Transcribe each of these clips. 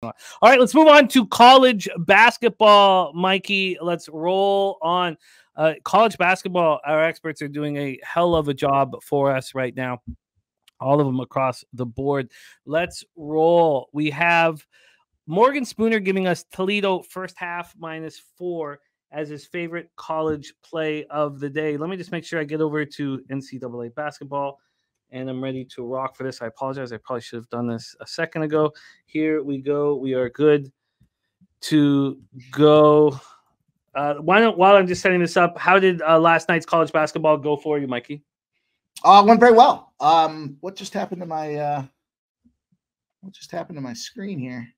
All right, let's move on to college basketball, Mikey. Let's roll on. Uh, college basketball, our experts are doing a hell of a job for us right now. All of them across the board. Let's roll. We have Morgan Spooner giving us Toledo first half minus four as his favorite college play of the day. Let me just make sure I get over to NCAA basketball and I'm ready to rock for this. I apologize. I probably should have done this a second ago. Here we go. We are good to go. Uh, why don't while I'm just setting this up, how did uh, last night's college basketball go for you, Mikey? Uh, went very well. Um, what just happened to my uh, what just happened to my screen here?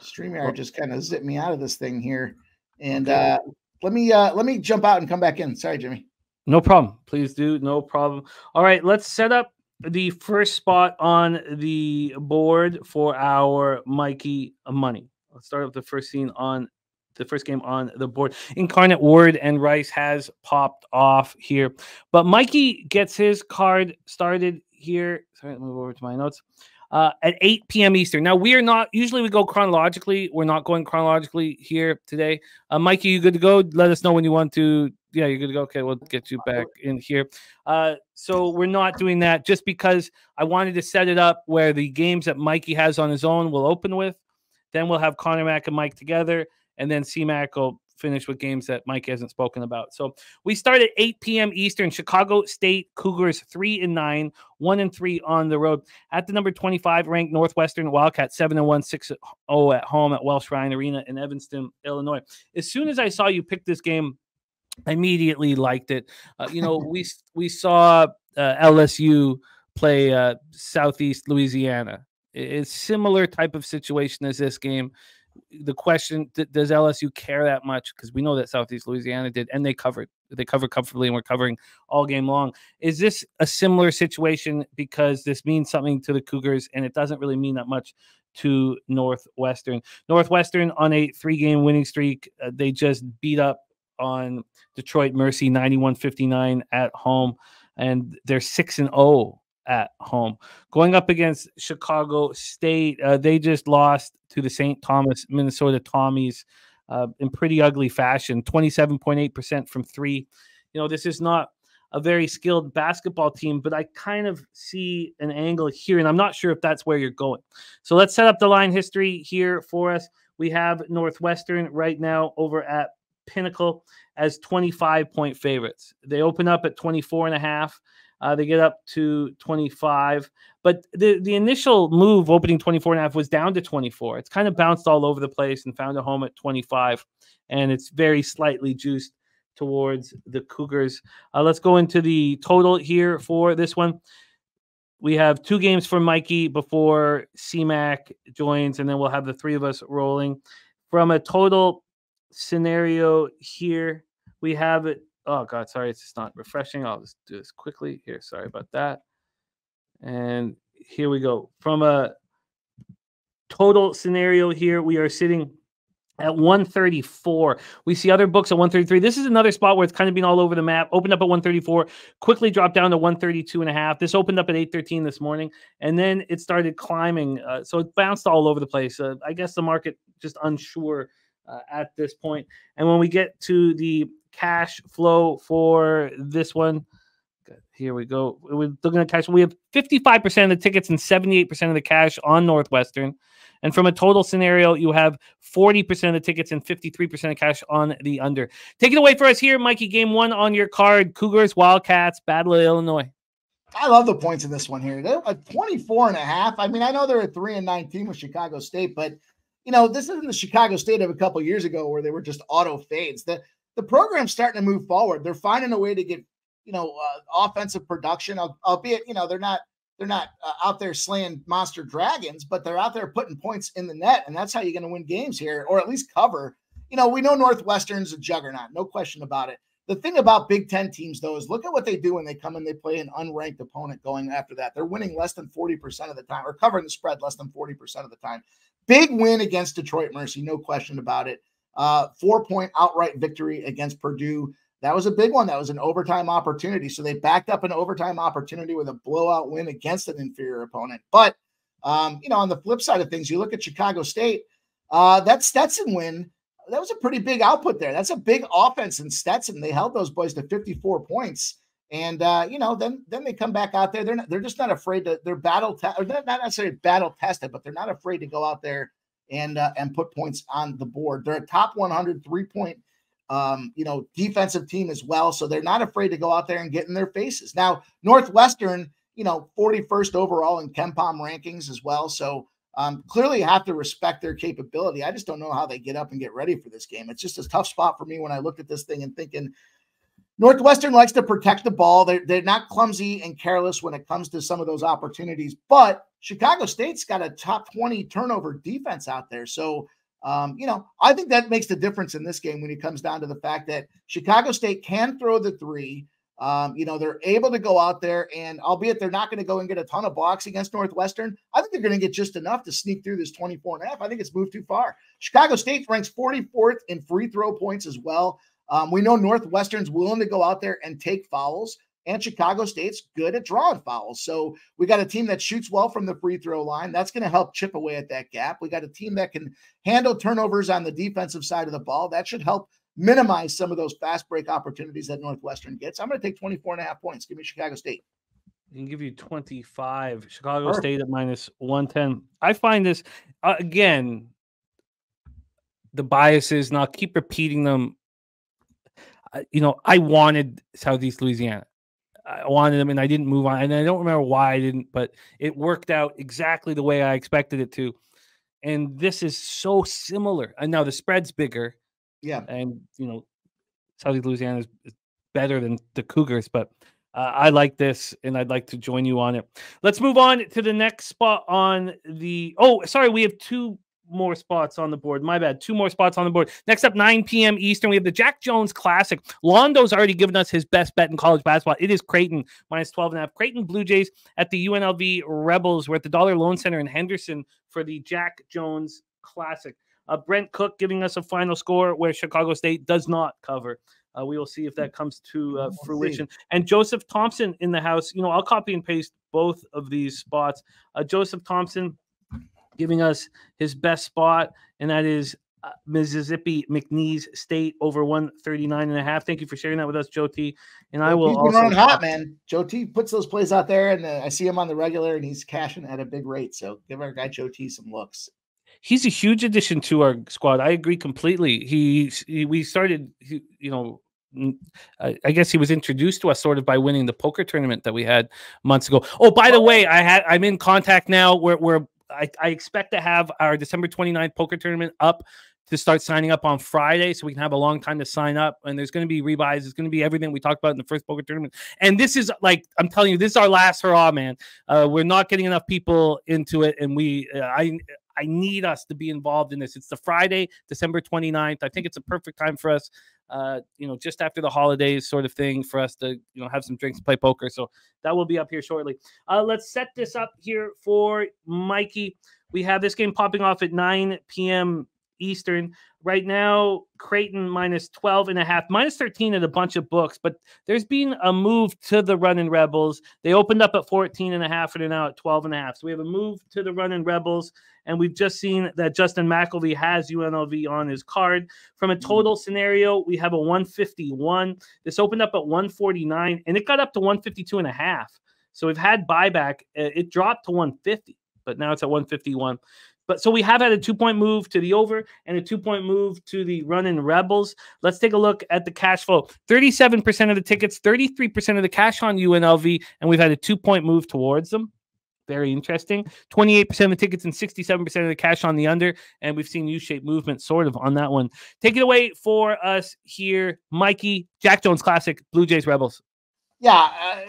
Streamer just kind of zipped me out of this thing here. And uh, let me uh, let me jump out and come back in. Sorry, Jimmy. No problem. Please do. No problem. All right, let's set up the first spot on the board for our Mikey money. Let's start with the first scene on the first game on the board. Incarnate Word and Rice has popped off here, but Mikey gets his card started here. Sorry, move over to my notes uh, at 8 p.m. Eastern. Now we are not usually we go chronologically. We're not going chronologically here today. Uh, Mikey, you good to go? Let us know when you want to. Yeah, you're good to go. Okay, we'll get you back in here. Uh, so we're not doing that just because I wanted to set it up where the games that Mikey has on his own will open with. Then we'll have Conor Mac and Mike together, and then C Mac will finish with games that Mike hasn't spoken about. So we start at 8 p.m. Eastern. Chicago State Cougars three and nine, one and three on the road. At the number 25 ranked Northwestern Wildcat seven and one, six zero at home at Welsh Ryan Arena in Evanston, Illinois. As soon as I saw you pick this game, immediately liked it. Uh, you know, we we saw uh, LSU play uh, Southeast Louisiana. It's similar type of situation as this game the question does LSU care that much? Because we know that Southeast Louisiana did, and they covered. They covered comfortably, and we're covering all game long. Is this a similar situation because this means something to the Cougars, and it doesn't really mean that much to Northwestern? Northwestern on a three-game winning streak, uh, they just beat up on Detroit Mercy 91-59 at home, and they're six and zero oh at home. Going up against Chicago State, uh, they just lost to the St. Thomas, Minnesota Tommies uh, in pretty ugly fashion 27.8% from three. You know, this is not a very skilled basketball team, but I kind of see an angle here, and I'm not sure if that's where you're going. So let's set up the line history here for us. We have Northwestern right now over at Pinnacle as 25 point favorites. They open up at 24 and a half. Uh, they get up to 25. But the, the initial move opening 24 and a half was down to 24. It's kind of bounced all over the place and found a home at 25. And it's very slightly juiced towards the Cougars. Uh, let's go into the total here for this one. We have two games for Mikey before CMAC joins, and then we'll have the three of us rolling. From a total scenario here, we have it oh god sorry it's just not refreshing i'll just do this quickly here sorry about that. And here we go from a total scenario here we are sitting at 134 we see other books at 133 this is another spot where it's kind of been all over the map opened up at 134 quickly dropped down to 132 and a half. This opened up at 813 this morning and then it started climbing uh, so it bounced all over the place. Uh, i guess the market just unsure uh, at this point and when we get to the cash flow for this one. Here we go. We're looking at cash. We have 55% of the tickets and 78% of the cash on Northwestern. And from a total scenario, you have 40% of the tickets and 53% of cash on the under. Take it away for us here, Mikey. Game one on your card Cougars, Wildcats, Battle of Illinois. I love the points in this one here. They're like 24 and a half. I mean, I know they're a 3 and 19 with Chicago State, but you know, this isn't the Chicago State of a couple years ago where they were just auto fades. The the program's starting to move forward. They're finding a way to get, you know, uh, offensive production, albeit, you know, they're not they're not uh, out there slaying monster dragons, but they're out there putting points in the net, and that's how you're going to win games here, or at least cover. You know, we know Northwestern's a juggernaut, no question about it. The thing about Big Ten teams, though, is look at what they do when they come and they play an unranked opponent going after that. They're winning less than 40% of the time, or covering the spread less than 40% of the time. Big win against Detroit Mercy, no question about it. Uh, four point outright victory against Purdue. That was a big one. That was an overtime opportunity. So they backed up an overtime opportunity with a blowout win against an inferior opponent. But Um, you know, on the flip side of things, you look at Chicago State, uh, that Stetson win, that was a pretty big output there. That's a big offense in Stetson. They held those boys to 54 points. And uh, you know, then then they come back out there. They're not, they're just not afraid to. They're battle te- or not necessarily battle tested, but they're not afraid to go out there and uh, and put points on the board. They're a top 100 three point, um, you know, defensive team as well. So they're not afraid to go out there and get in their faces. Now Northwestern, you know, 41st overall in KenPom rankings as well. So um, clearly have to respect their capability. I just don't know how they get up and get ready for this game. It's just a tough spot for me when I looked at this thing and thinking Northwestern likes to protect the ball. They're, they're not clumsy and careless when it comes to some of those opportunities, but Chicago State's got a top 20 turnover defense out there. So, um, you know, I think that makes the difference in this game when it comes down to the fact that Chicago State can throw the three. Um, you know, they're able to go out there and albeit they're not going to go and get a ton of blocks against Northwestern, I think they're going to get just enough to sneak through this 24 and a half. I think it's moved too far. Chicago State ranks 44th in free throw points as well. Um, we know Northwestern's willing to go out there and take fouls, and Chicago State's good at drawing fouls. So we got a team that shoots well from the free throw line. That's going to help chip away at that gap. We got a team that can handle turnovers on the defensive side of the ball. That should help minimize some of those fast break opportunities that Northwestern gets. I'm going to take 24 and a half points. Give me Chicago State. I can give you 25. Chicago Perfect. State at minus 110. I find this, uh, again, the biases, and I'll keep repeating them you know, I wanted Southeast Louisiana. I wanted them, and I didn't move on. And I don't remember why I didn't, but it worked out exactly the way I expected it to. And this is so similar. And now the spread's bigger. Yeah. And you know, Southeast Louisiana is better than the Cougars, but uh, I like this, and I'd like to join you on it. Let's move on to the next spot on the. Oh, sorry, we have two more spots on the board. My bad. Two more spots on the board. Next up, 9 p.m. Eastern, we have the Jack Jones Classic. Londo's already given us his best bet in college basketball. It is Creighton minus 12 and a half. Creighton Blue Jays at the UNLV Rebels. We're at the Dollar Loan Center in Henderson for the Jack Jones Classic. Uh, Brent Cook giving us a final score where Chicago State does not cover. Uh, we will see if that comes to uh, fruition. And Joseph Thompson in the house. You know, I'll copy and paste both of these spots. Uh, Joseph Thompson giving us his best spot, and that is uh, Mississippi McNeese State over 139 and a half. Thank you for sharing that with us, Joe T. And I will he's also running hot, man. Joe T puts those plays out there, and uh, I see him on the regular, and he's cashing at a big rate. So give our guy Joe T some looks. He's a huge addition to our squad. I agree completely. He, he we started, he, you know, I guess he was introduced to us sort of by winning the poker tournament that we had months ago. Oh, by the way, I had I'm in contact now. We're we're I, I expect to have our December 29th poker tournament up to start signing up on Friday so we can have a long time to sign up. And there's going to be rebuys. It's going to be everything we talked about in the first poker tournament. And this is like, I'm telling you, this is our last hurrah, man. Uh, we're not getting enough people into it. And we, uh, I, I need us to be involved in this. It's the Friday, December 29th. I think it's a perfect time for us uh, you know, just after the holidays sort of thing for us to, you know, have some drinks, play poker. So that will be up here shortly. Uh, let's set this up here for Mikey. We have this game popping off at 9 p.m. Eastern. Right now, Creighton minus 12 and a half, minus 13 at a bunch of books, but there's been a move to the running Rebels. They opened up at 14 and a half and are now at 12 and a half. So we have a move to the running Rebels. And we've just seen that Justin McElvey has UNLV on his card. From a mm-hmm. total scenario, we have a 151. This opened up at 149 and it got up to 152 and a half. So we've had buyback. It dropped to 150, but now it's at 151. But so we have had a two point move to the over and a two point move to the running Rebels. Let's take a look at the cash flow 37% of the tickets, 33% of the cash on UNLV, and we've had a two point move towards them. Very interesting. 28% of the tickets and 67% of the cash on the under. And we've seen U shaped movement sort of on that one. Take it away for us here, Mikey, Jack Jones Classic, Blue Jays Rebels. Yeah, uh,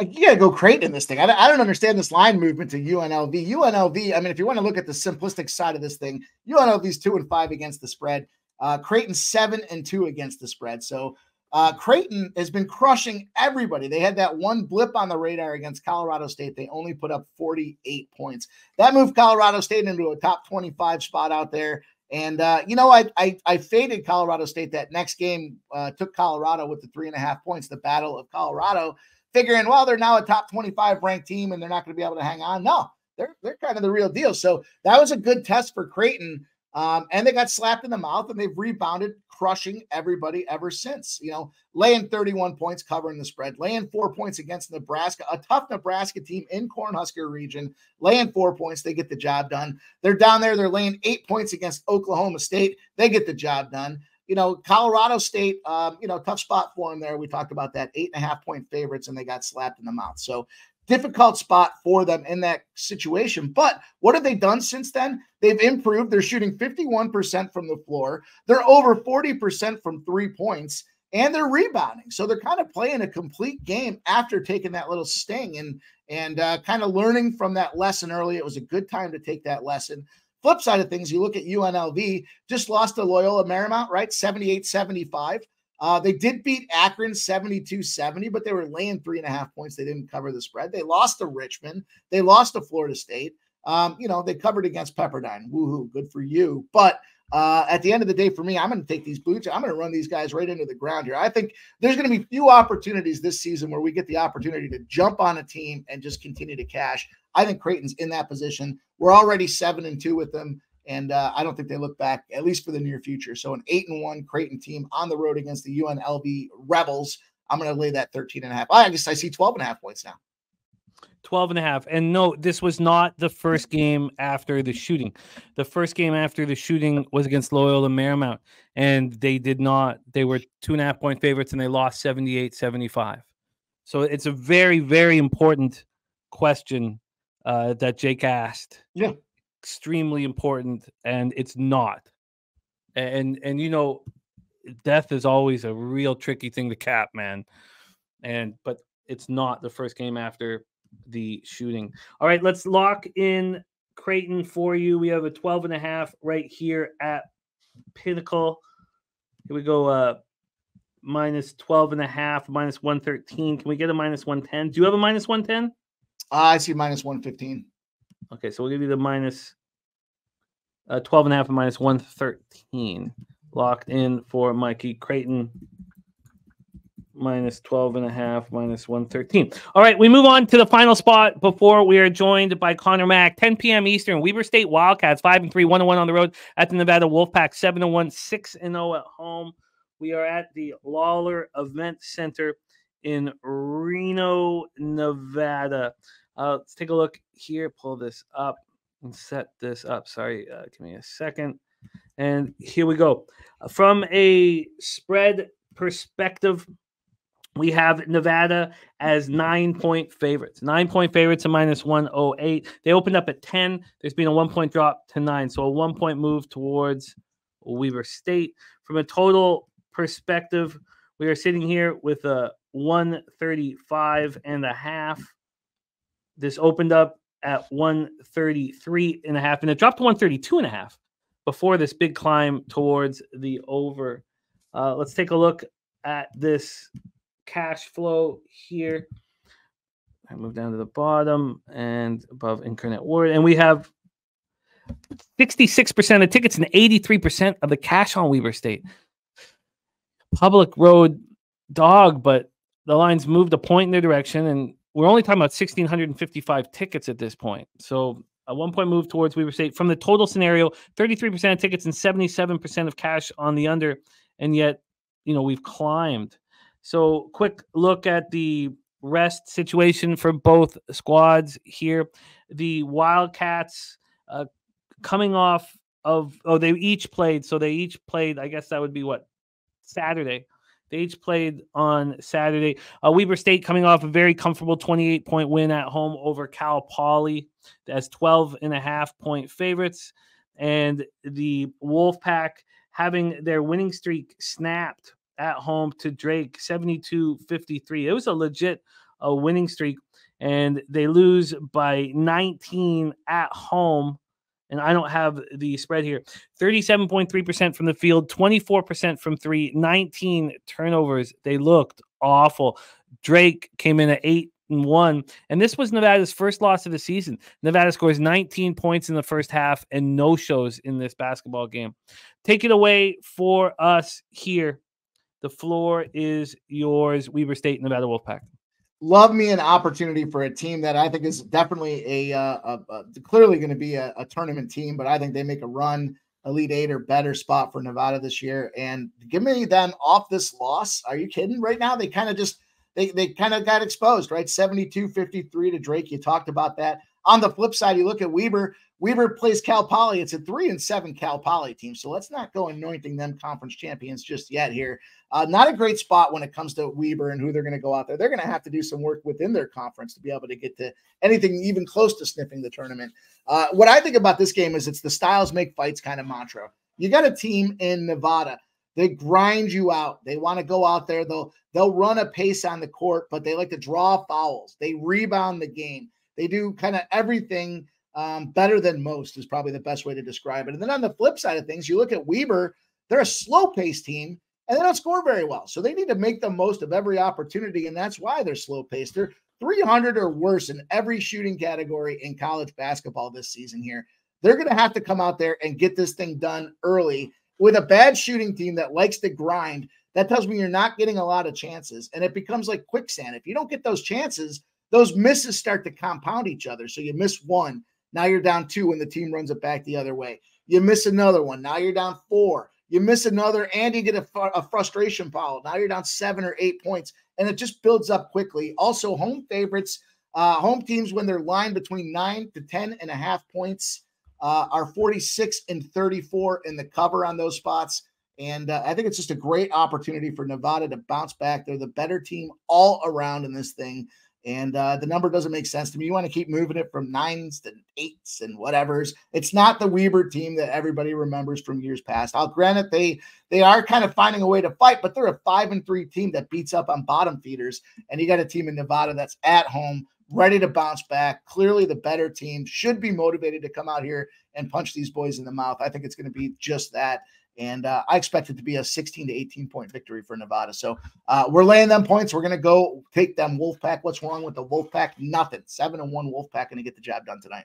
you got to go Creighton in this thing. I, I, don't understand this line movement to UNLV. UNLV, I mean, if you want to look at the simplistic side of this thing, UNLV's two and five against the spread. Uh, Creighton seven and two against the spread. So uh, Creighton has been crushing everybody. They had that one blip on the radar against Colorado State. They only put up 48 points. That moved Colorado State into a top 25 spot out there. And uh, you know, I, I, I faded Colorado State that next game. Uh, took Colorado with the three and a half points. The Battle of Colorado, figuring well they're now a top 25 ranked team and they're not going to be able to hang on. No, they're they're kind of the real deal. So that was a good test for Creighton. Um, and they got slapped in the mouth and they've rebounded, crushing everybody ever since. You know, laying 31 points, covering the spread, laying four points against Nebraska, a tough Nebraska team in Cornhusker region, laying four points, they get the job done. They're down there, they're laying eight points against Oklahoma State, they get the job done. You know, Colorado State, um, you know, tough spot for them there. We talked about that eight and a half point favorites, and they got slapped in the mouth. So difficult spot for them in that situation. But what have they done since then? They've improved. They're shooting 51% from the floor. They're over 40% from three points and they're rebounding. So they're kind of playing a complete game after taking that little sting and and uh, kind of learning from that lesson early. It was a good time to take that lesson. Flip side of things, you look at UNLV, just lost to Loyola Marymount, right? 78 75. Uh, they did beat Akron 72 70, but they were laying three and a half points. They didn't cover the spread. They lost to Richmond. They lost to Florida State. Um, you know, they covered against Pepperdine. Woohoo, good for you. But uh, at the end of the day, for me, I'm going to take these boots. I'm going to run these guys right into the ground here. I think there's going to be few opportunities this season where we get the opportunity to jump on a team and just continue to cash. I think Creighton's in that position. We're already seven and two with them. And uh, I don't think they look back, at least for the near future. So an eight and one Creighton team on the road against the UNLV Rebels. I'm going to lay that 13 and a half. I guess I see 12 and a half points now. 12 and a half. And no, this was not the first game after the shooting. The first game after the shooting was against Loyola Marymount. And they did not, they were two and a half point favorites and they lost 78 75. So it's a very, very important question uh, that Jake asked. Yeah extremely important and it's not. And and you know death is always a real tricky thing to cap man and but it's not the first game after the shooting. All right let's lock in creighton for you. We have a 12 and a half right here at pinnacle. Here we go uh minus 12 and a half minus 113 can we get a minus 110 do you have a minus 110 uh, i see minus 115 Okay, so we'll give you the minus uh, 12 and a half and minus 113. Locked in for Mikey Creighton. Minus 12 and a half, minus 113. All right, we move on to the final spot before we are joined by Conor Mac. 10 p.m. Eastern, Weber State Wildcats, 5 and 3, 1 1 on the road at the Nevada Wolfpack, 7 and 1, 6 and 0 at home. We are at the Lawler Event Center in Reno, Nevada. Uh, let's take a look here, pull this up and set this up. Sorry, uh, give me a second. And here we go. From a spread perspective, we have Nevada as nine point favorites. Nine point favorites to minus 108. They opened up at 10. There's been a one point drop to nine. So a one point move towards Weber State. From a total perspective, we are sitting here with a 135 and a half this opened up at 133 and a half, and it dropped to 132 and a half before this big climb towards the over. Uh, let's take a look at this cash flow here. I move down to the bottom and above Incarnate Word, and we have 66% of tickets and 83% of the cash on Weber State. Public road dog, but the lines moved a point in their direction, and we're only talking about 1,655 tickets at this point. So a one point move towards Weber State from the total scenario 33% of tickets and 77% of cash on the under. And yet, you know, we've climbed. So, quick look at the rest situation for both squads here. The Wildcats uh, coming off of, oh, they each played. So they each played, I guess that would be what? Saturday. They each played on Saturday. Uh, Weber State coming off a very comfortable 28 point win at home over Cal Poly as 12 and a half point favorites. And the Wolfpack having their winning streak snapped at home to Drake 72 53. It was a legit uh, winning streak. And they lose by 19 at home and I don't have the spread here 37.3% from the field, 24% from three, 19 turnovers. They looked awful. Drake came in at eight and one, and this was Nevada's first loss of the season. Nevada scores 19 points in the first half and no shows in this basketball game. Take it away for us here. The floor is yours, Weber State, Nevada Wolfpack. Love me an opportunity for a team that I think is definitely a, uh, a, a clearly going to be a, a, tournament team, but I think they make a run, elite eight or better spot for Nevada this year. And give me them off this loss. Are you kidding? Right now, they kind of just they they kind of got exposed, right? 72 53 to Drake. You talked about that. On the flip side, you look at Weber. Weber plays Cal Poly. It's a three and seven Cal Poly team. So let's not go anointing them conference champions just yet here. Uh, not a great spot when it comes to Weber and who they're going to go out there. They're going to have to do some work within their conference to be able to get to anything even close to sniffing the tournament. Uh, what I think about this game is it's the styles make fights kind of mantra. You got a team in Nevada. They grind you out. They want to go out there. They'll they'll run a pace on the court, but they like to draw fouls. They rebound the game. They do kind of everything um, better than most is probably the best way to describe it. And then on the flip side of things, you look at Weber, they're a slow paced team and they don't score very well. So they need to make the most of every opportunity. And that's why they're slow paced. They're 300 or worse in every shooting category in college basketball this season here. They're going to have to come out there and get this thing done early with a bad shooting team that likes to grind. That tells me you're not getting a lot of chances. And it becomes like quicksand. If you don't get those chances, those misses start to compound each other. So you miss one, now you're down two when the team runs it back the other way. You miss another one. Now you're down four. You miss another and you get a, a frustration foul. Now you're down seven or eight points and it just builds up quickly. Also, home favorites, uh, home teams, when they're lined between nine to 10 and a half points, uh, are 46 and 34 in the cover on those spots. And uh, I think it's just a great opportunity for Nevada to bounce back. They're the better team all around in this thing. And uh, the number doesn't make sense to me. You want to keep moving it from nines to eights and whatever's. It's not the Weber team that everybody remembers from years past. I'll grant it, they they are kind of finding a way to fight, but they're a five and three team that beats up on bottom feeders. And you got a team in Nevada that's at home, ready to bounce back. Clearly, the better team should be motivated to come out here and punch these boys in the mouth. I think it's going to be just that. And uh, I expect it to be a 16 to 18 point victory for Nevada. So uh, we're laying them points. We're going to go take them Wolfpack. What's wrong with the Wolfpack? Nothing. Seven and one Wolfpack going to get the job done tonight.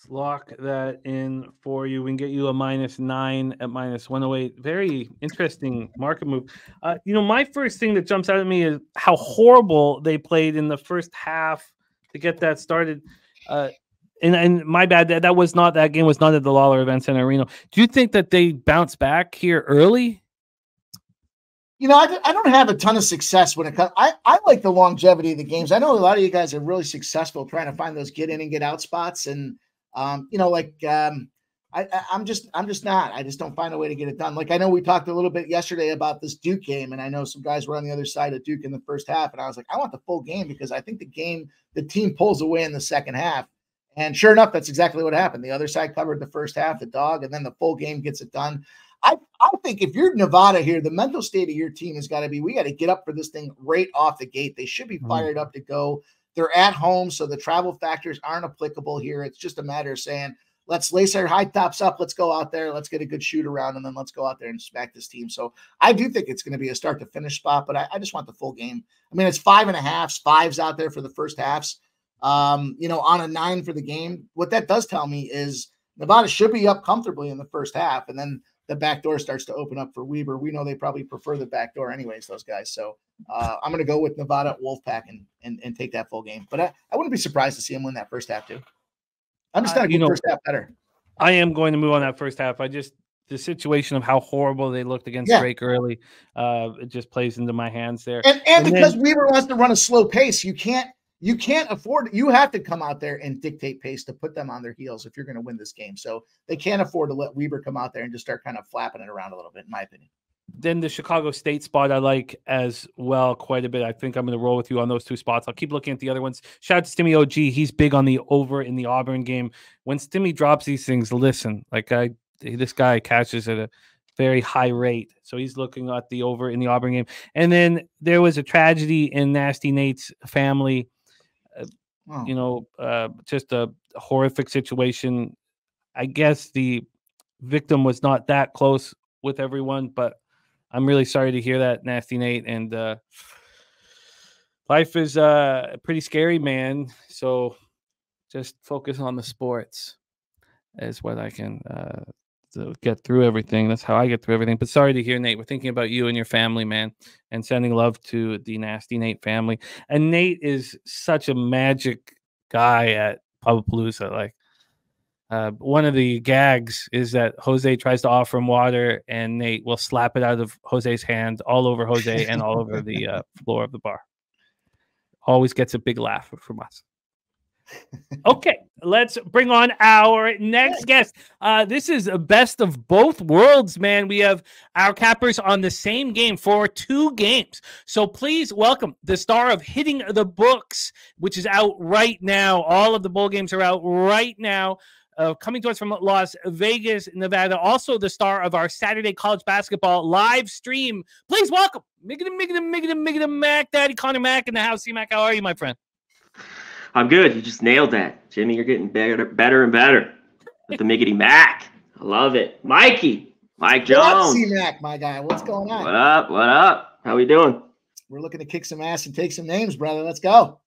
Let's lock that in for you. We can get you a minus nine at minus 108. Very interesting market move. Uh, you know, my first thing that jumps out at me is how horrible they played in the first half to get that started. Uh, and, and my bad that, that was not that game was not at the Lawler Event Center Reno. Do you think that they bounce back here early? You know, I, I don't have a ton of success when it comes. I, I like the longevity of the games. I know a lot of you guys are really successful trying to find those get in and get out spots, and um, you know, like um, I, I'm just I'm just not. I just don't find a way to get it done. Like I know we talked a little bit yesterday about this Duke game, and I know some guys were on the other side of Duke in the first half, and I was like, I want the full game because I think the game the team pulls away in the second half. And sure enough, that's exactly what happened. The other side covered the first half, the dog, and then the full game gets it done. I, I think if you're Nevada here, the mental state of your team has got to be we got to get up for this thing right off the gate. They should be mm-hmm. fired up to go. They're at home, so the travel factors aren't applicable here. It's just a matter of saying, let's lace our high tops up. Let's go out there. Let's get a good shoot around, and then let's go out there and smack this team. So I do think it's going to be a start to finish spot, but I, I just want the full game. I mean, it's five and a halves, fives out there for the first halves um, you know, on a nine for the game. What that does tell me is Nevada should be up comfortably in the first half, and then the back door starts to open up for Weber. We know they probably prefer the back door, anyways, those guys. So uh, I'm going to go with Nevada Wolfpack and, and and take that full game. But I, I wouldn't be surprised to see him win that first half too. I'm just not uh, you know, first half better. I am going to move on that first half. I just the situation of how horrible they looked against yeah. Drake early, uh, it just plays into my hands there. And, and, and because then, Weber wants to run a slow pace, you can't you can't afford you have to come out there and dictate pace to put them on their heels if you're going to win this game. So they can't afford to let weber come out there and just start kind of flapping it around a little bit in my opinion. Then the chicago state spot i like as well quite a bit. I think i'm going to roll with you on those two spots. I'll keep looking at the other ones. Shout out to stimmy og he's big on the over in the auburn game. When stimmy drops these things listen like i this guy catches at a very high rate. So he's looking at the over in the Auburn game. And then there was a tragedy in Nasty Nate's family Oh. You know, uh, just a horrific situation. I guess the victim was not that close with everyone, but I'm really sorry to hear that, Nasty Nate. And uh, life is uh, a pretty scary, man. So just focus on the sports, is what I can uh, to get through everything. That's how I get through everything. But sorry to hear, Nate. We're thinking about you and your family, man, and sending love to the nasty Nate family. And Nate is such a magic guy at Pubapalooza. Like, uh, one of the gags is that Jose tries to offer him water, and Nate will slap it out of Jose's hand all over Jose and all over the uh, floor of the bar. Always gets a big laugh from us okay, let's bring on our next guest. Uh, this is a best of both worlds, man. We have our cappers on the same game for two games. So please welcome the star of Hitting the Books, which is out right now. All of the bowl games are out right now. Uh, coming to us from Las Vegas, Nevada. Also, the star of our Saturday college basketball live stream. Please welcome Miggity, Miggity, Miggity, Miggity, Mac, Daddy Conor Mac in the house. C Mac, how are you, my friend? I'm good. You just nailed that, Jimmy. You're getting better, better and better with the Miggity Mac. I love it, Mikey, Mike Jones. C Mac, my guy. What's going on? What up? What up? How we doing? We're looking to kick some ass and take some names, brother. Let's go.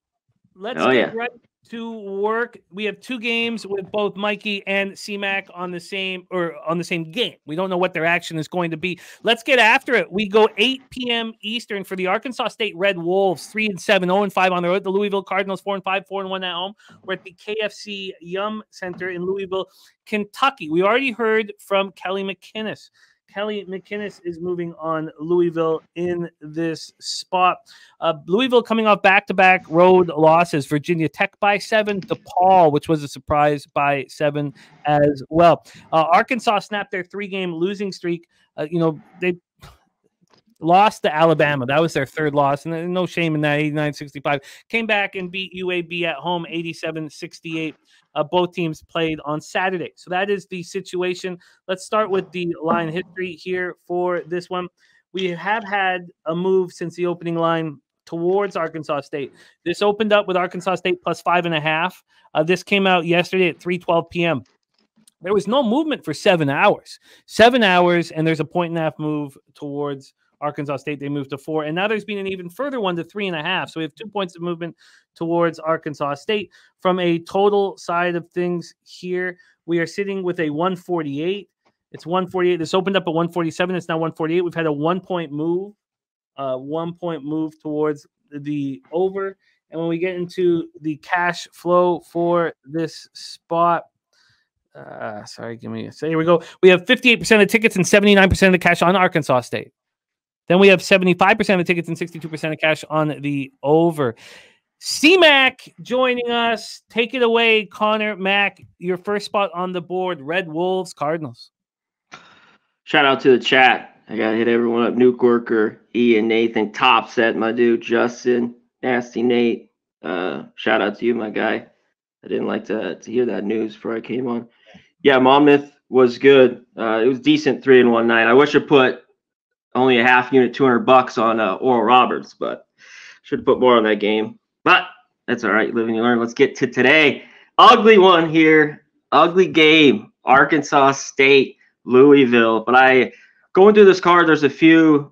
Let's oh, get yeah. right to work. We have two games with both Mikey and CMAC on the same or on the same game. We don't know what their action is going to be. Let's get after it. We go 8 p.m. Eastern for the Arkansas State Red Wolves, 3 and 7, 0 and 5 on the road. The Louisville Cardinals, 4 and 5, 4 and 1 at home. We're at the KFC Yum Center in Louisville, Kentucky. We already heard from Kelly McInnes. Kelly McInnes is moving on Louisville in this spot. Uh, Louisville coming off back to back road losses. Virginia Tech by seven, DePaul, which was a surprise, by seven as well. Uh, Arkansas snapped their three game losing streak. Uh, you know, they lost to Alabama. That was their third loss. And no shame in that 89 65. Came back and beat UAB at home 87 68. Uh, both teams played on Saturday. So that is the situation. Let's start with the line history here for this one. We have had a move since the opening line towards Arkansas State. This opened up with Arkansas State plus five and a half. Uh, this came out yesterday at 3 12 p.m. There was no movement for seven hours. Seven hours, and there's a point and a half move towards Arkansas State. They moved to four. And now there's been an even further one to three and a half. So we have two points of movement towards Arkansas State. From a total side of things here, we are sitting with a 148. It's 148. This opened up at 147. It's now 148. We've had a one point move, uh, one point move towards the over. And when we get into the cash flow for this spot, uh, sorry, give me a so here we go. We have 58% of tickets and 79% of the cash on Arkansas State. Then we have 75% of tickets and 62% of cash on the over. CMAC joining us. Take it away, Conor Mac. Your first spot on the board Red Wolves, Cardinals. Shout out to the chat. I got to hit everyone up. Nuke Worker, Ian, Nathan, Top Set, my dude, Justin, Nasty Nate. Uh, shout out to you, my guy. I didn't like to, to hear that news before I came on. Yeah, Monmouth was good. Uh, it was decent three and one night. I wish I put only a half unit, 200 bucks on uh, Oral Roberts, but should put more on that game. But that's all right. Live and you learn. Let's get to today. Ugly one here. Ugly game. Arkansas State, Louisville. But I going through this card, there's a few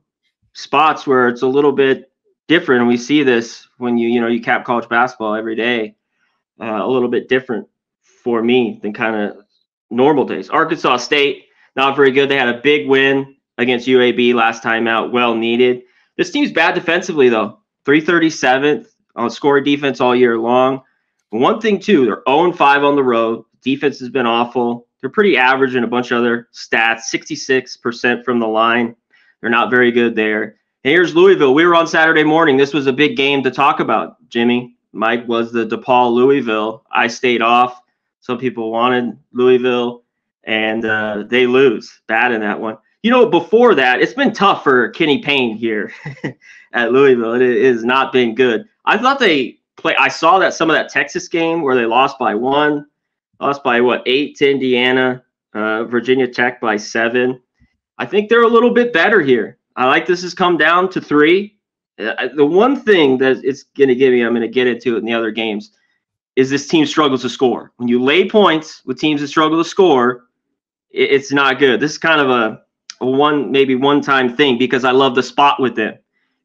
spots where it's a little bit different. And we see this when you, you know, you cap college basketball every day. Uh, a little bit different for me than kind of normal days. Arkansas State, not very good. They had a big win against UAB last time out. Well needed. This team's bad defensively though. 337th on score defense all year long. One thing too, they're 0 5 on the road. Defense has been awful. They're pretty average in a bunch of other stats. 66% from the line. They're not very good there. Here's Louisville. We were on Saturday morning. This was a big game to talk about, Jimmy. Mike was the DePaul Louisville. I stayed off. Some people wanted Louisville, and uh, they lose bad in that one you know, before that, it's been tough for Kenny Payne here at Louisville. It has not been good. I thought they play. I saw that some of that Texas game where they lost by one, lost by what eight to Indiana, uh, Virginia Tech by seven. I think they're a little bit better here. I like this has come down to three. Uh, the one thing that it's going to give me, I'm going to get into it in the other games, is this team struggles to score. When you lay points with teams that struggle to score, it's not good. This is kind of a one maybe one time thing because I love the spot with them.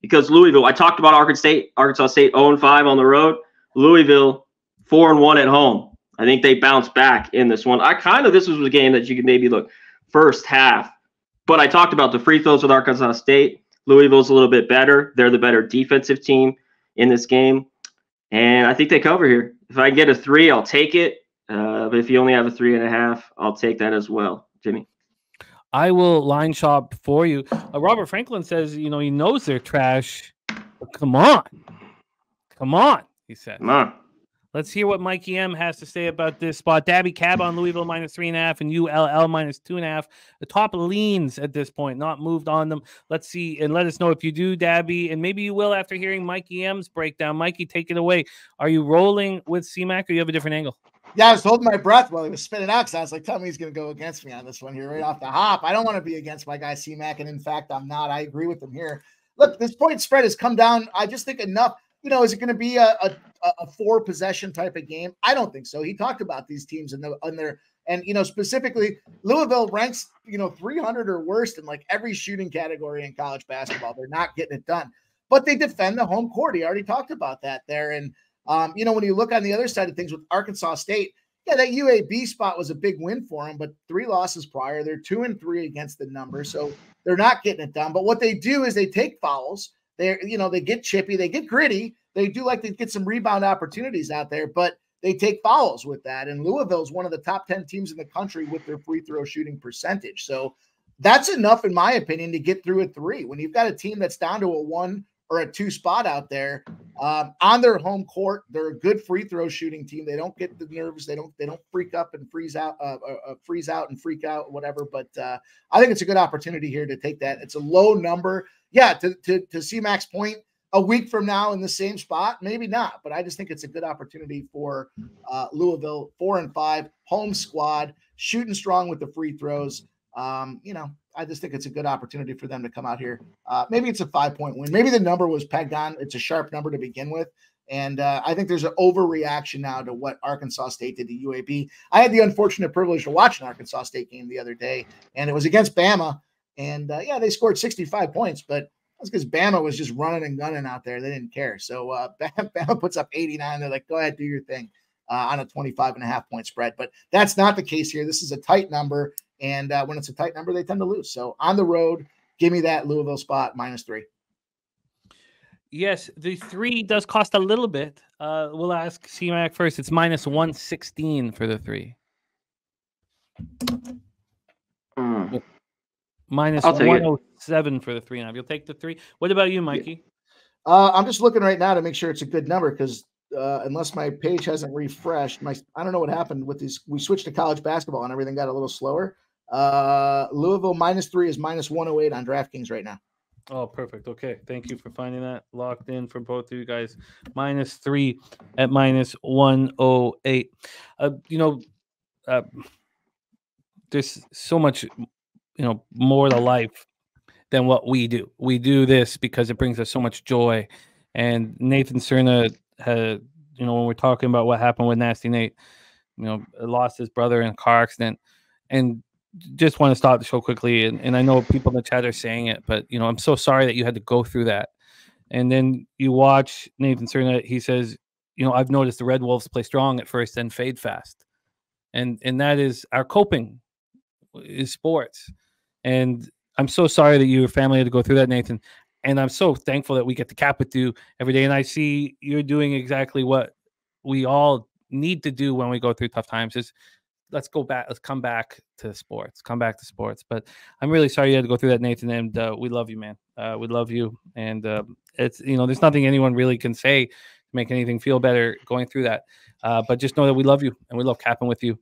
Because Louisville, I talked about Arkansas State, Arkansas State 0 and 5 on the road. Louisville 4 and 1 at home. I think they bounced back in this one. I kind of this was a game that you could maybe look first half. But I talked about the free throws with Arkansas State. Louisville's a little bit better. They're the better defensive team in this game. And I think they cover here. If I get a three, I'll take it. Uh, but if you only have a three and a half, I'll take that as well, Jimmy. I will line shop for you. Uh, Robert Franklin says, you know, he knows they're trash. come on. Come on, he said. Come on. Let's hear what Mikey M has to say about this spot. Dabby Cab on Louisville minus three and a half and ULL minus two and a half. The top leans at this point, not moved on them. Let's see and let us know if you do, Dabby, and maybe you will after hearing Mikey M's breakdown. Mikey, take it away. Are you rolling with CMAC or you have a different angle? Yeah, I was holding my breath while he was spinning out because I was like, tell me he's going to go against me on this one here right off the hop. I don't want to be against my guy C Mac. and in fact, I'm not. I agree with him here. Look, this point spread has come down. I just think enough you know, is it going to be a, a, a four possession type of game? I don't think so. He talked about these teams in the in their and you know specifically Louisville ranks you know 300 or worse in like every shooting category in college basketball. They're not getting it done, but they defend the home court. He already talked about that there. And um, you know when you look on the other side of things with Arkansas State, yeah, that UAB spot was a big win for them, but three losses prior. They're two and three against the number, so they're not getting it done. But what they do is they take fouls they you know they get chippy, they get gritty. They do like to get some rebound opportunities out there, but they take fouls with that. And Louisville is one of the top 10 teams in the country with their free throw shooting percentage. So that's enough, in my opinion, to get through a three. When you've got a team that's down to a one or a two spot out there um, on their home court, they're a good free throw shooting team. They don't get the nerves. They don't. They don't freak up and freeze out, uh, uh, uh freeze out and freak out, whatever. But uh, I think it's a good opportunity here to take that. It's a low number yeah, to to to see Max Point a week from now in the same spot, maybe not, but I just think it's a good opportunity for uh, Louisville, four and five, home squad, shooting strong with the free throws. Um, you know, I just think it's a good opportunity for them to come out here. Uh, maybe it's a five point win. Maybe the number was pegged on. It's a sharp number to begin with. And uh, I think there's an overreaction now to what Arkansas State did to UAB. I had the unfortunate privilege to watch an Arkansas State game the other day, and it was against Bama. And uh, yeah, they scored 65 points, but that's because Bama was just running and gunning out there. They didn't care. So uh, Bama puts up 89. They're like, go ahead, do your thing uh, on a 25 and a half point spread. But that's not the case here. This is a tight number. And uh, when it's a tight number, they tend to lose. So on the road, give me that Louisville spot minus three. Yes, the three does cost a little bit. Uh, we'll ask CMAC first. It's minus 116 for the three. Mm. Minus 107 for the three and a half. You'll take the three. What about you, Mikey? Uh, I'm just looking right now to make sure it's a good number because uh, unless my page hasn't refreshed, my I don't know what happened with these. We switched to college basketball and everything got a little slower. Uh, Louisville minus three is minus 108 on DraftKings right now. Oh, perfect. Okay. Thank you for finding that locked in for both of you guys. Minus three at minus 108. Uh, you know, uh, there's so much you know more to life than what we do. We do this because it brings us so much joy. And Nathan Cerna had, you know, when we're talking about what happened with Nasty Nate, you know, lost his brother in a car accident, and just want to stop the show quickly. And, and I know people in the chat are saying it, but you know, I'm so sorry that you had to go through that. And then you watch Nathan Cerna, he says, you know, I've noticed the Red Wolves play strong at first then fade fast. And and that is our coping is sports. And I'm so sorry that your family had to go through that, Nathan. And I'm so thankful that we get to cap with you every day. And I see you're doing exactly what we all need to do when we go through tough times is let's go back let's come back to sports come back to sports but i'm really sorry you had to go through that nathan and uh, we love you man uh, we love you and uh, it's you know there's nothing anyone really can say to make anything feel better going through that uh, but just know that we love you and we love capping with you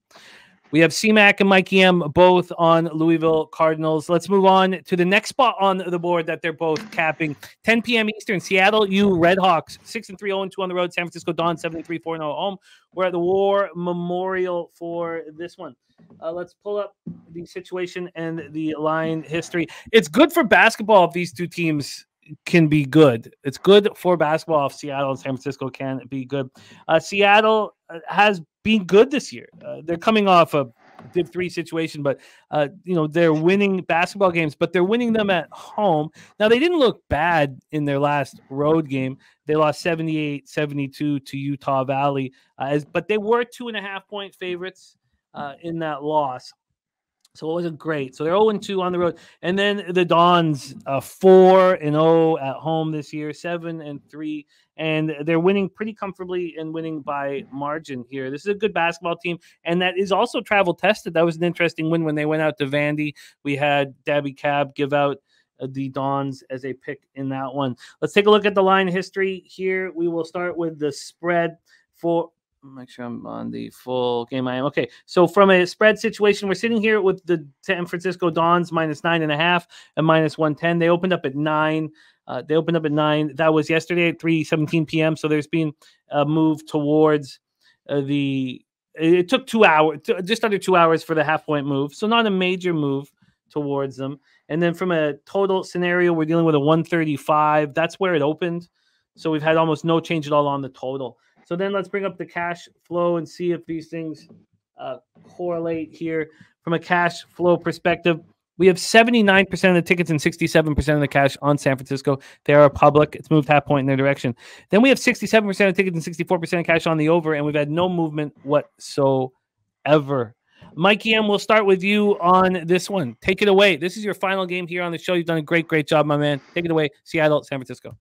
we have CMAC and Mikey M both on Louisville Cardinals. Let's move on to the next spot on the board that they're both capping. 10 p.m. Eastern, Seattle U Redhawks, 6 and 3 0 2 on the road. San Francisco Dawn, 73 4 0 home. We're at the War Memorial for this one. Uh, let's pull up the situation and the line history. It's good for basketball if these two teams can be good. It's good for basketball if Seattle and San Francisco can be good. Uh, Seattle uh, has been good this year. Uh, they're coming off a Div three situation, but uh, you know they're winning basketball games, but they're winning them at home. Now they didn't look bad in their last road game. They lost 78-72 to Utah Valley, uh, as, but they were two and a half point favorites uh, in that loss. So it wasn't great. So they're 0 2 on the road. And then the Dons, uh, 4 and 0 at home this year, 7 and 3. And they're winning pretty comfortably and winning by margin here. This is a good basketball team. And that is also travel tested. That was an interesting win when they went out to Vandy. We had Dabby Cab give out uh, the Dons as a pick in that one. Let's take a look at the line history here. We will start with the spread for make sure I'm on the full game. I am okay. So from a spread situation, we're sitting here with the San Francisco Dons minus nine and a half and minus one ten. They opened up at nine. Uh, they opened up at nine. That was yesterday at three seventeen p.m. So there's been a move towards uh, the. It took two hours, just under two hours for the half point move. So not a major move towards them. And then from a total scenario, we're dealing with a 135. That's where it opened. So we've had almost no change at all on the total. So then let's bring up the cash flow and see if these things uh, correlate here from a cash flow perspective. We have 79% of the tickets and 67% of the cash on San Francisco. They are public. It's moved half point in their direction. Then we have 67% of tickets and 64% of cash on the over, and we've had no movement whatsoever. Mikey M, we'll start with you on this one. Take it away. This is your final game here on the show. You've done a great, great job, my man. Take it away. Seattle, San Francisco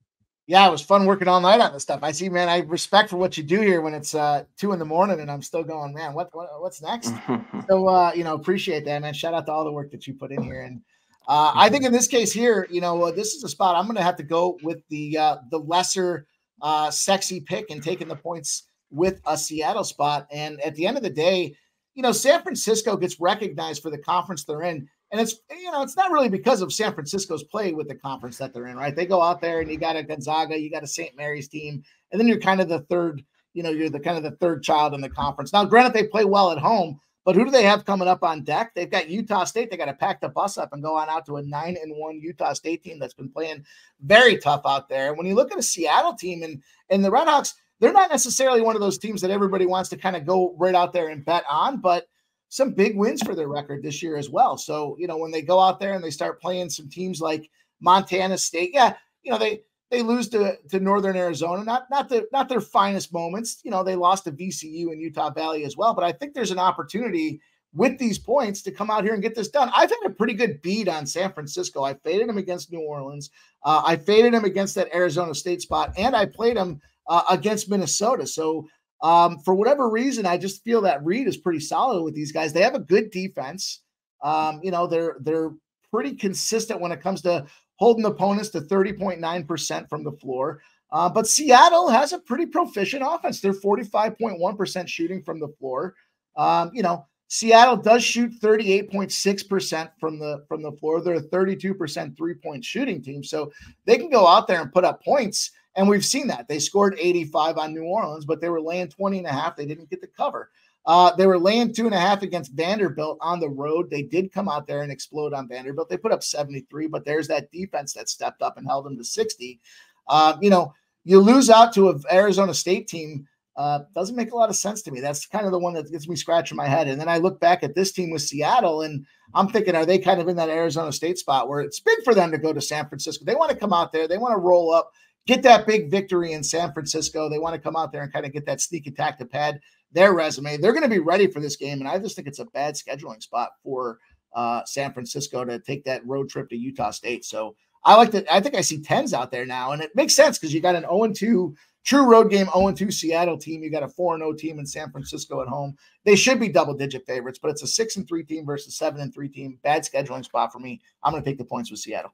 yeah, it was fun working all night on this stuff. I see, man. I respect for what you do here when it's uh, two in the morning and I'm still going, man. What, what what's next? so, uh, you know, appreciate that, man. Shout out to all the work that you put in here. And uh, I think in this case here, you know, uh, this is a spot I'm going to have to go with the uh, the lesser uh, sexy pick and taking the points with a Seattle spot. And at the end of the day, you know, San Francisco gets recognized for the conference they're in and it's you know it's not really because of San Francisco's play with the conference that they're in, right? They go out there and you got a Gonzaga, you got a St. Mary's team, and then you're kind of the third, you know, you're the kind of the third child in the conference. Now, granted, they play well at home, but who do they have coming up on deck? They've got Utah State. They got to pack the bus up and go on out to a nine and one Utah State team that's been playing very tough out there. And when you look at a Seattle team and and the Redhawks, they're not necessarily one of those teams that everybody wants to kind of go right out there and bet on, but some big wins for their record this year as well. So, you know, when they go out there and they start playing some teams like Montana State, yeah, you know, they they lose to, to Northern Arizona, not not the not their finest moments. You know, they lost to VCU and Utah Valley as well. But I think there's an opportunity with these points to come out here and get this done. I've had a pretty good beat on San Francisco. I faded them against New Orleans. Uh, I faded them against that Arizona State spot, and I played them uh, against Minnesota. So um, for whatever reason, I just feel that Reed is pretty solid with these guys. They have a good defense. Um, you know, they're they're pretty consistent when it comes to holding opponents to 30.9% from the floor. Uh, but Seattle has a pretty proficient offense. They're 45.1% shooting from the floor. Um, you know, Seattle does shoot 38.6% from the from the floor. They're a 32% three-point shooting team. So they can go out there and put up points. And we've seen that. They scored 85 on New Orleans, but they were laying 20 and a half. They didn't get the cover. Uh, they were laying two and a half against Vanderbilt on the road. They did come out there and explode on Vanderbilt. They put up 73, but there's that defense that stepped up and held them to 60. Uh, you know, you lose out to an Arizona State team. Uh, doesn't make a lot of sense to me. That's kind of the one that gets me scratching my head. And then I look back at this team with Seattle, and I'm thinking, are they kind of in that Arizona State spot where it's big for them to go to San Francisco? They want to come out there, they want to roll up get that big victory in San Francisco. They want to come out there and kind of get that sneak attack to pad their resume. They're going to be ready for this game, and I just think it's a bad scheduling spot for uh, San Francisco to take that road trip to Utah State. So I like that. I think I see tens out there now, and it makes sense because you got an 0 2 true road game 0 2 Seattle team. You got a 4 0 team in San Francisco at home. They should be double digit favorites, but it's a 6 and 3 team versus 7 and 3 team. Bad scheduling spot for me. I'm going to take the points with Seattle.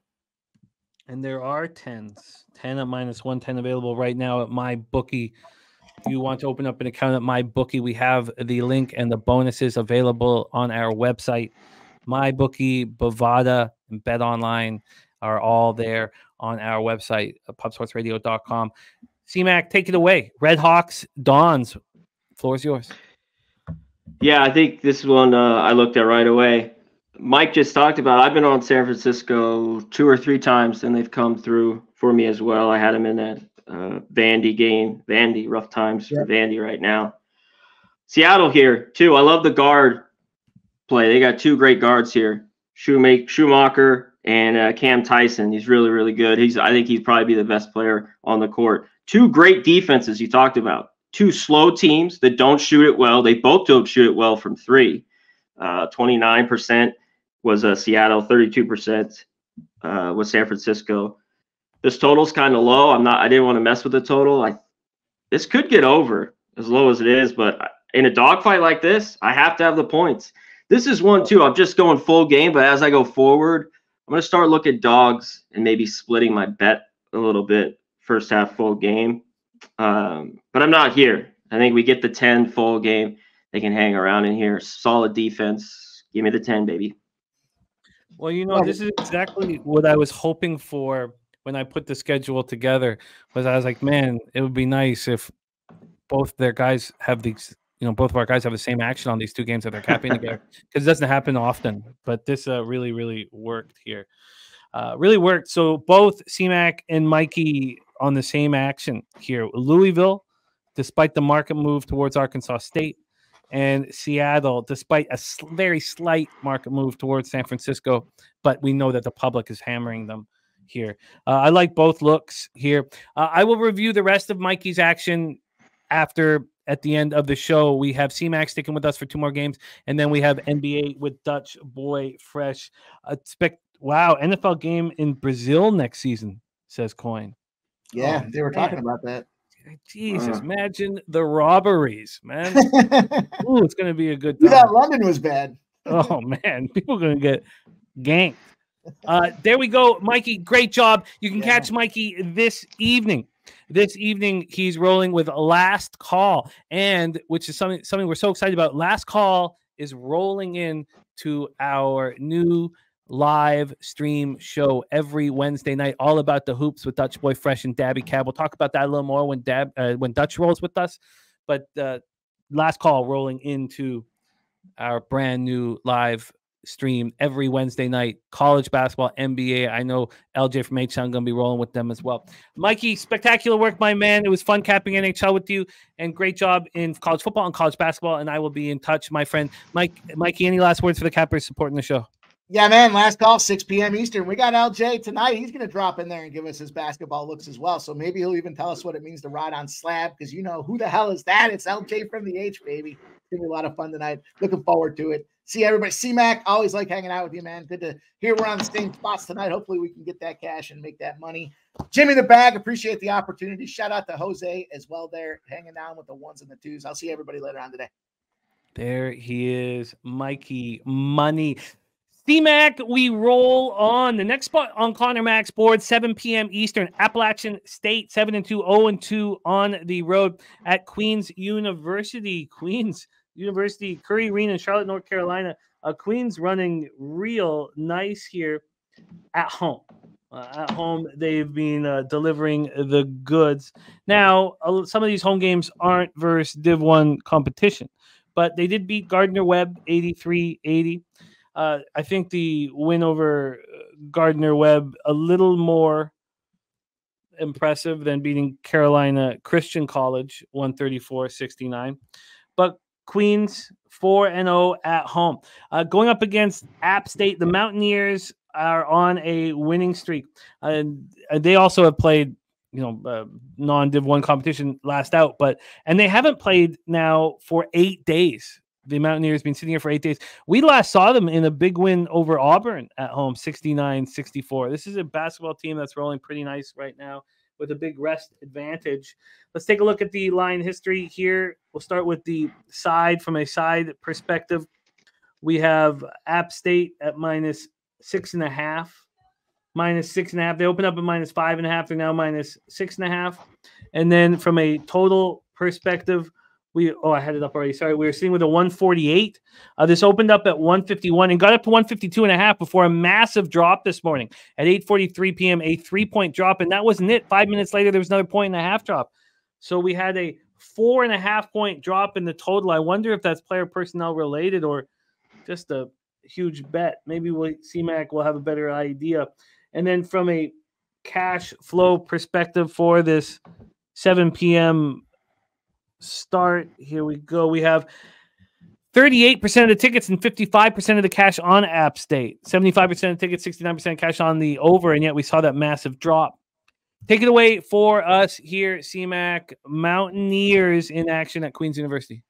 And there are tens, 10 at minus 110 available right now at my bookie. If you want to open up an account at my bookie, we have the link and the bonuses available on our website. My bookie, Bovada, and Bet Online are all there on our website, uh, pubsportsradio.com. CMAC, take it away. Red Hawks, Dons. Floor is yours. Yeah, I think this one uh, I looked at right away. Mike just talked about, I've been on San Francisco two or three times, and they've come through for me as well. I had them in that uh, Vandy game. Vandy, rough times yeah. for Vandy right now. Seattle here too. I love the guard play. They got two great guards here, Schumacher and uh, Cam Tyson. He's really, really good. He's, I think he's probably be the best player on the court. Two great defenses you talked about. Two slow teams that don't shoot it well. They both don't shoot it well from three. Uh, 29% was uh, Seattle, 32% uh, was San Francisco. This total's kind of low. I'm not. I didn't want to mess with the total. I this could get over as low as it is, but in a dogfight like this, I have to have the points. This is one too. I'm just going full game, but as I go forward, I'm going to start looking dogs and maybe splitting my bet a little bit first half full game. Um, but I'm not here. I think we get the 10 full game. They can hang around in here. Solid defense. Give me the 10, baby. Well, you know, this is exactly what I was hoping for when I put the schedule together. Was I was like, man, it would be nice if both their guys have these, you know, both of our guys have the same action on these two games that they're capping together because it doesn't happen often. But this uh, really, really worked here. Uh, really worked. So both CMAC and Mikey on the same action here. Louisville, despite the market move towards Arkansas State, and Seattle, despite a very slight market move towards San Francisco, but we know that the public is hammering them here. Uh, I like both looks here. Uh, I will review the rest of Mikey's action after at the end of the show. We have CMAX sticking with us for two more games, and then we have NBA with Dutch Boy Fresh. Expect wow NFL game in Brazil next season, says Coin. Yeah, oh, they were talking man. about that. Jesus, uh. imagine the robberies, man. Ooh, it's gonna be a good time. That London was bad. oh man, people are gonna get ganked. Uh, there we go, Mikey. Great job. You can yeah. catch Mikey this evening. This evening, he's rolling with Last Call, and which is something something we're so excited about. Last Call is rolling in to our new live stream show every Wednesday night, all about the hoops with Dutch Boy Fresh and Dabby Cab. We'll talk about that a little more when Dab uh, when Dutch rolls with us. But uh, last call rolling into our brand new live stream every Wednesday night. College basketball, NBA. I know LJ from H going to be rolling with them as well. Mikey, spectacular work, my man. It was fun capping NHL with you, and great job in college football and college basketball. And I will be in touch, my friend. Mike, Mikey, any last words for the cappers supporting the show? Yeah, man. Last call, 6 p.m. Eastern. We got LJ tonight. He's going to drop in there and give us his basketball looks as well. So maybe he'll even tell us what it means to ride on slab because you know who the hell is that? It's LJ from the H, baby. It's going to be a lot of fun tonight. Looking forward to it. See everybody. C-Mac, always like hanging out with you, man. Good to hear we're on the same spots tonight. Hopefully we can get that cash and make that money. Jimmy the Bag, appreciate the opportunity. Shout out to Jose as well there, hanging down with the ones and the twos. I'll see everybody later on today. There he is, Mikey Money. CMAC, we roll on the next spot on Conor Mac's board, 7 p.m. Eastern. Appalachian State, 7 and 2, 0 and 2 on the road at Queens University. Queens University, Curry Arena, Charlotte, North Carolina. Uh, Queens running real nice here at home. Uh, at home, they've been uh, delivering the goods. Now, some of these home games aren't versus Div 1 competition, but they did beat Gardner Webb 83 80. Uh, I think the win over uh, Gardner Webb a little more impressive than beating Carolina Christian College 134 69. But Queens 4 and 0 at home. Uh, going up against App State, the Mountaineers are on a winning streak. And they also have played, you know, uh, non Div 1 competition last out, but and they haven't played now for 8 days the Mountaineers been sitting here for eight days. We last saw them in a big win over Auburn at home, 69 64. This is a basketball team that's rolling pretty nice right now with a big rest advantage. Let's take a look at the line history here. We'll start with the side from a side perspective. We have App State at minus six and a half, minus six and a half. They opened up at minus five and a half. They're now minus six and a half. And then from a total perspective, we oh I had it up already. Sorry, we were sitting with a 148. Uh, this opened up at 151 and got up to 152 and a half before a massive drop this morning at 8:43 p.m. A three point drop, and that wasn't it. Five minutes later, there was another point and a half drop. So we had a four and a half point drop in the total. I wonder if that's player personnel related or just a huge bet. Maybe we'll CMAC will have a better idea. And then from a cash flow perspective for this 7 p.m start. Here we go. We have 38% of the tickets and 55% of the cash on App State. 75% of tickets, 69% cash on the over, and yet we saw that massive drop. Take it away for us here, CMAC Mountaineers in action at Queens University.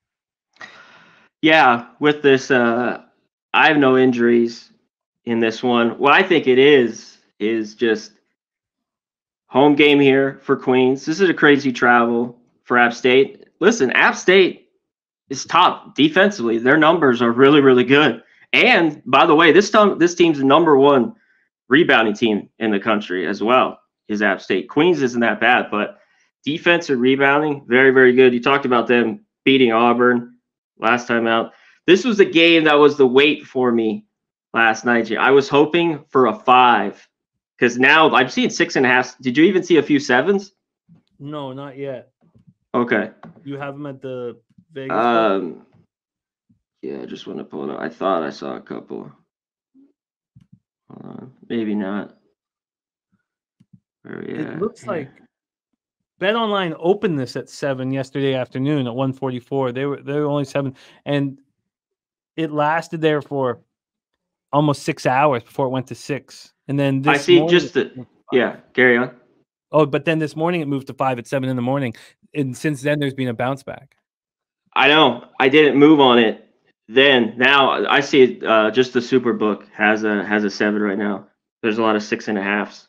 Yeah, with this, uh, I have no injuries. in this one. What I think it is is just home game here for Queens. This is a crazy travel for App State. Listen, App State is top defensively. Their numbers are really, really good. And by the way, this time this team's the number one rebounding team in the country as well. Is App State. Queens isn't that bad, but defense defensive rebounding, very, very good. You talked about them beating Auburn last time out. This was a game that was the wait for me last night. I was hoping for a five because now I've seen six and a half. Did you even see a few sevens? No, not yet. Okay. You have them at the Vegas. Um. Yeah, I just want to pull it up. I thought I saw a couple. Hold on. Maybe not. Where it looks like Bet Online opened this at seven yesterday afternoon at 144. They were they were only seven, and it lasted there for almost six hours before it went to six. And then I see morning, just the yeah, carry on. Oh, but then this morning it moved to five at seven in the morning. And since then there's been a bounce back. I know. I didn't move on it then. Now I see it uh, just the superbook has a has a seven right now. There's a lot of six and a halves.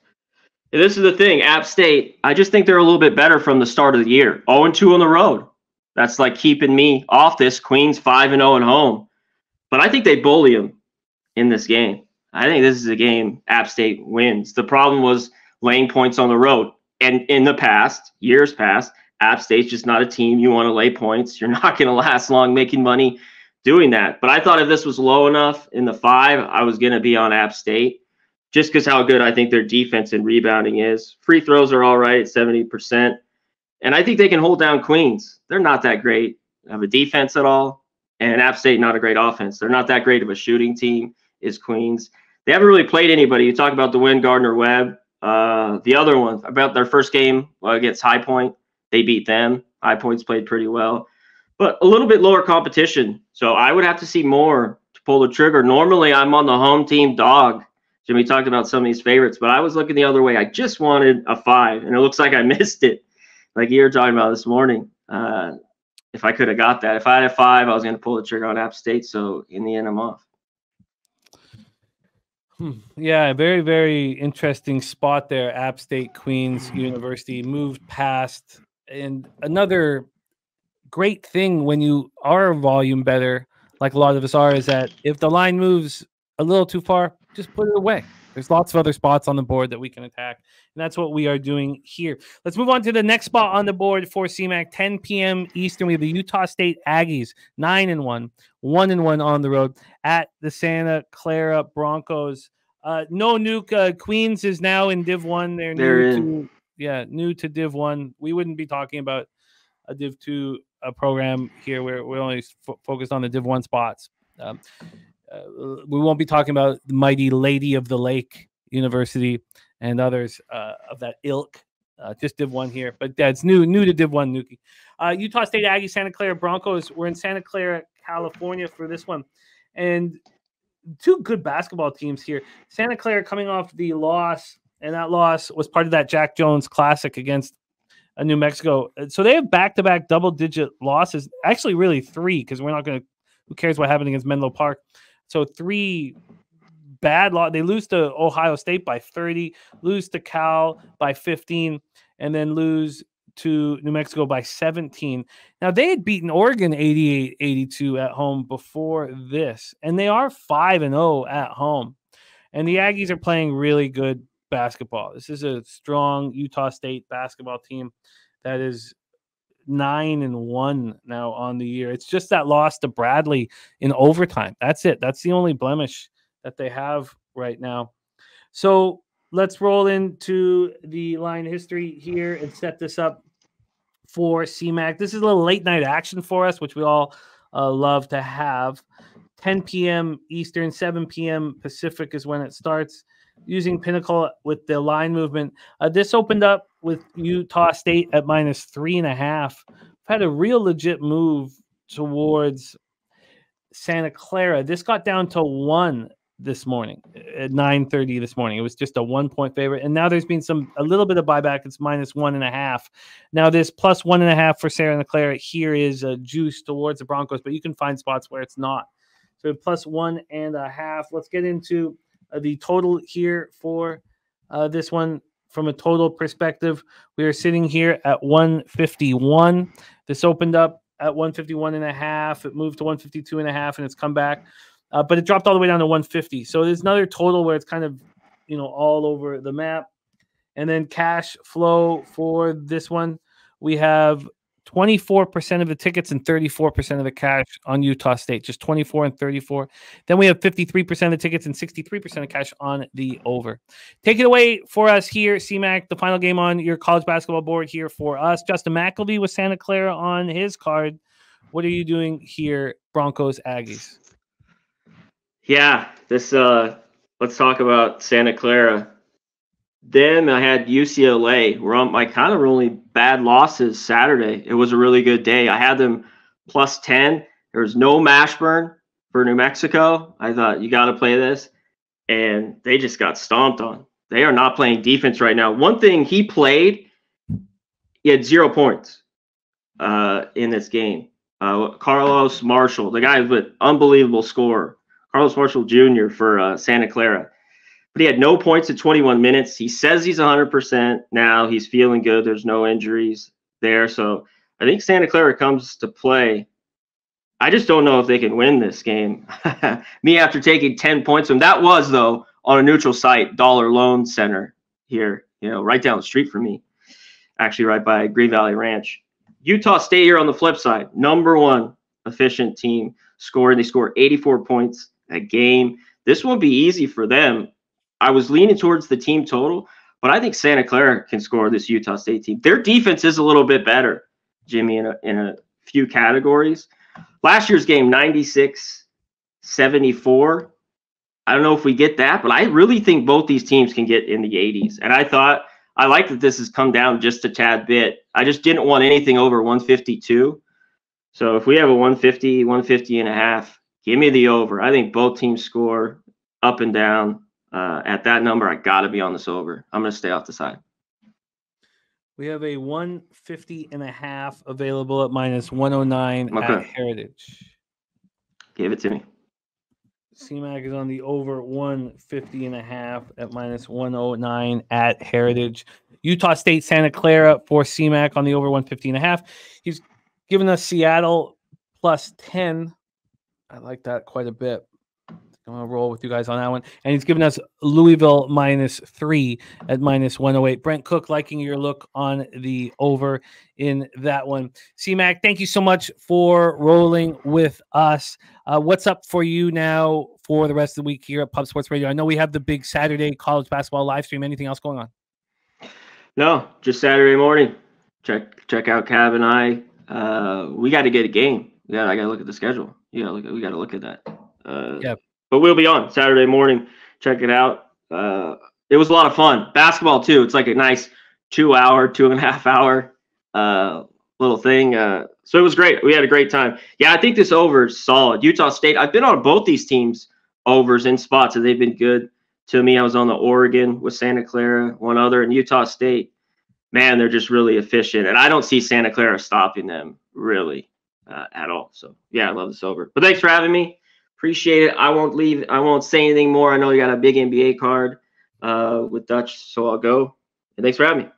And this is the thing, App State, I just think they're a little bit better from the start of the year. 0 and 2 on the road. That's like keeping me off this. Queens 5 and 0 at home. But I think they bully them in this game. I think this is a game App State wins. The problem was laying points on the road. And in the past, years past, App State's just not a team you want to lay points. You're not going to last long making money doing that. But I thought if this was low enough in the five, I was going to be on App State just because how good I think their defense and rebounding is. Free throws are all right at 70%. And I think they can hold down Queens. They're not that great of a defense at all. And App State, not a great offense. They're not that great of a shooting team, is Queens. They haven't really played anybody. You talk about the win Gardner Webb. Uh, the other one, about their first game against High Point, they beat them. High Point's played pretty well, but a little bit lower competition. So I would have to see more to pull the trigger. Normally, I'm on the home team dog Jimmy talked about some of these favorites, but I was looking the other way. I just wanted a five, and it looks like I missed it, like you were talking about this morning. Uh, if I could have got that, if I had a five, I was going to pull the trigger on App State. So in the end, I'm off. Hmm. Yeah, very, very interesting spot there. App State, Queens University moved past. And another great thing when you are volume better, like a lot of us are, is that if the line moves a little too far, just put it away. There's lots of other spots on the board that we can attack. And that's what we are doing here. Let's move on to the next spot on the board for CMAC, 10 p.m. Eastern. We have the Utah State Aggies, 9 and 1, 1 and 1 on the road at the Santa Clara Broncos. Uh, no nuke. Uh, Queens is now in Div 1. They're, They're new to yeah, new to Div 1. We wouldn't be talking about a Div 2 uh, program here. We're, we're only f- focused on the Div 1 spots. Um, uh, we won't be talking about the mighty Lady of the Lake University and others uh, of that ilk. Uh, just Div one here, but that's new, new to Div one. Nuki, uh, Utah State Aggie, Santa Clara Broncos. We're in Santa Clara, California for this one, and two good basketball teams here. Santa Clara coming off the loss, and that loss was part of that Jack Jones Classic against uh, New Mexico. So they have back-to-back double-digit losses. Actually, really three because we're not going to. Who cares what happened against Menlo Park? So three bad loss. They lose to Ohio State by 30, lose to Cal by 15, and then lose to New Mexico by 17. Now they had beaten Oregon 88-82 at home before this, and they are 5 and 0 at home. And the Aggies are playing really good basketball. This is a strong Utah State basketball team that is nine and one now on the year. It's just that loss to Bradley in overtime. That's it. That's the only blemish that they have right now. So let's roll into the line history here and set this up for CMAC. This is a little late night action for us, which we all uh, love to have. 10 p.m. Eastern, 7 p.m. Pacific is when it starts using Pinnacle with the line movement. Uh, this opened up with Utah State at minus three and a half. I've had a real legit move towards Santa Clara. This got down to one this morning at 9:30 this morning. It was just a one point favorite, and now there's been some a little bit of buyback. It's minus one and a half. Now this plus one and a half for Santa Clara here is a juice towards the Broncos, but you can find spots where it's not. So plus one and a half. Let's get into the total here for uh, this one from a total perspective. We are sitting here at 151. This opened up at 151 and a half. It moved to 152 and a half, and it's come back, uh, but it dropped all the way down to 150. So there's another total where it's kind of, you know, all over the map. And then cash flow for this one, we have 24% of the tickets and 34% of the cash on Utah State, just 24 and 34. Then we have 53% of the tickets and 63% of cash on the over. Take it away for us here, CMAC, the final game on your college basketball board here for us. Justin McElvey with Santa Clara on his card. What are you doing here, Broncos Aggies? Yeah, this uh let's talk about Santa Clara. Then I had UCLA, where I'm, my kind of only bad losses Saturday. It was a really good day. I had them plus 10. There was no Mashburn for New Mexico. I thought, you got to play this. And they just got stomped on. They are not playing defense right now. One thing he played, he had zero points uh, in this game. Uh, Carlos Marshall, the guy with unbelievable score. Carlos Marshall Jr. for uh, Santa Clara but he had no points at 21 minutes. He says he's 100% now. He's feeling good. There's no injuries there. So I think Santa Clara comes to play. I just don't know if they can win this game. Me after taking 10 points from that was though on a neutral site, Dollar Loan Center here, you know, right down the street from me. Actually, right by Green Valley Ranch. Utah State here on the flip side, number one efficient team scoring. They score 84 points a game. This won't be easy for them I was leaning towards the team total, but I think Santa Clara can score this Utah State team. Their defense is a little bit better, Jimmy, in a, in a few categories. Last year's game, 96 74. I don't know if we get that, but I really think both these teams can get in the 80s. And I thought, I like that this has come down just a tad bit. I just didn't want anything over 152. So if we have a 150, 150 and a half, give me the over. I think both teams score up and down uh, at that number, I got to be on this over. I'm going to stay off the side. We have a 150 and a half available at minus 109 okay. at Heritage. Give it to me. CMAC is on the over 150 and a half at minus 109 at Heritage. Utah State Santa Clara for CMAC on the over 150 and a half. He's given us Seattle plus 10. I like that quite a bit. I'm gonna roll with you guys on that one. And he's given us Louisville minus three at minus 108. Brent Cook liking your look on the over in that one. CMAC, thank you so much for rolling with us. Uh, what's up for you now for the rest of the week here at Pub Sports Radio? I know we have the big Saturday college basketball live stream. Anything else going on? No, just Saturday morning. Check check out Cab and I. Uh, we got to get a game. Yeah, I got to look at the schedule. Yeah, look, we got to look at that. Uh, yeah but we'll be on Saturday morning. Check it out. Uh, it was a lot of fun. Basketball too. It's like a nice two hour, two and a half hour uh, little thing. Uh, so it was great. We had a great time. Yeah, I think this over is solid. Utah State. I've been on both these teams overs in spots, and they've been good to me. I was on the Oregon with Santa Clara, one other, and Utah State. Man, they're just really efficient, and I don't see Santa Clara stopping them really uh, at all. So yeah, I love this over. But thanks for having me. Appreciate it. I won't leave. I won't say anything more. I know you got a big NBA card uh, with Dutch, so I'll go. And thanks for having me.